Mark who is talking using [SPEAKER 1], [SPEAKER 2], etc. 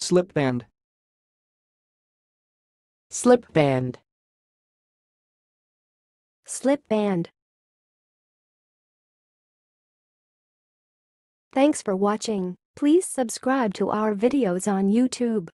[SPEAKER 1] Slip band.
[SPEAKER 2] slip band,
[SPEAKER 3] slip band. Thanks for watching. Please subscribe to our videos on YouTube.